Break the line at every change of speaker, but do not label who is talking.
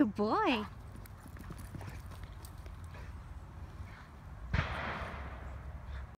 Good boy.